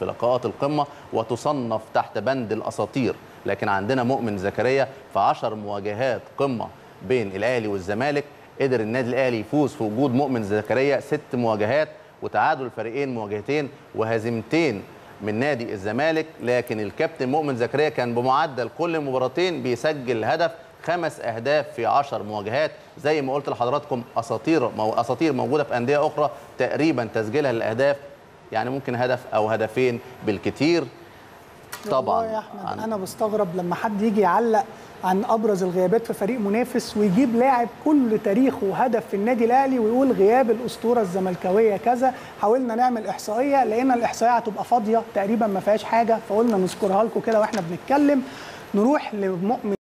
في لقاءات القمة وتصنف تحت بند الأساطير. لكن عندنا مؤمن زكريا في 10 مواجهات قمة بين الأهلي والزمالك قدر النادي الأهلي يفوز في وجود مؤمن زكريا ست مواجهات وتعادل الفريقين مواجهتين وهزيمتين من نادي الزمالك. لكن الكابتن مؤمن زكريا كان بمعدل كل مباراتين بيسجل هدف خمس أهداف في 10 مواجهات. زي ما قلت لحضراتكم أساطير أساطير موجودة في أندية أخرى تقريبا تسجيلها للأهداف يعني ممكن هدف أو هدفين بالكثير طبعا. يا أحمد أنا بستغرب لما حد يجي يعلق عن أبرز الغيابات في فريق منافس ويجيب لاعب كل تاريخه هدف في النادي الأهلي ويقول غياب الأسطورة الزملكاوية كذا. حاولنا نعمل إحصائية لقينا الإحصائية هتبقى فاضية تقريبا ما فيهاش حاجة فقلنا نذكرها لكم كده وإحنا بنتكلم. نروح لمؤمن